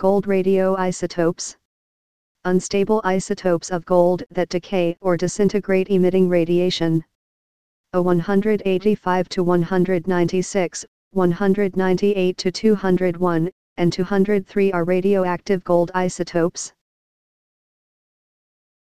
Gold radioisotopes. Unstable isotopes of gold that decay or disintegrate emitting radiation. A 185 to 196, 198 to 201, and 203 are radioactive gold isotopes.